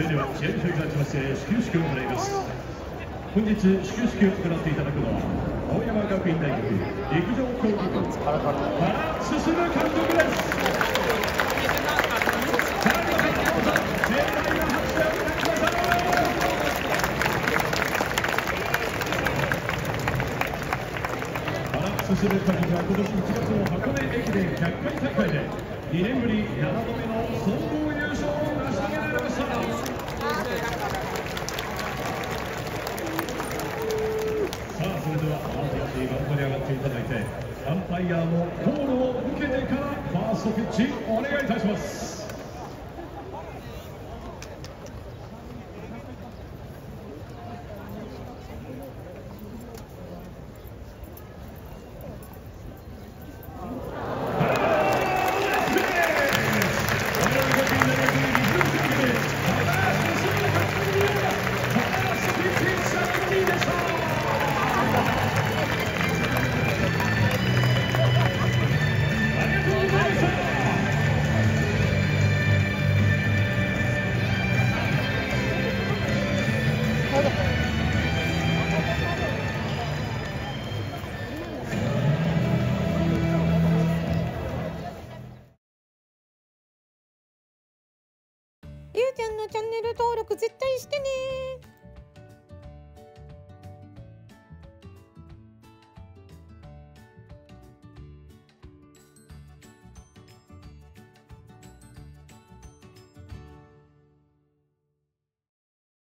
それでは試合といたしまして始球式を行います。本日始球式を行っていただくのは青山学院大学陸上競技部原進監督です。さらに皆さん盛大な拍手をお願いします原進監督は今年1月の箱根駅伝100回大会で2年ぶり7度目の総合優勝を成し遂げられましたさあそれではアンパイアティー番号に上がっていただいてアンパイアのコールを受けてからファーストピッチお願いいたします。ちゃんのチャンネル登録絶対してね。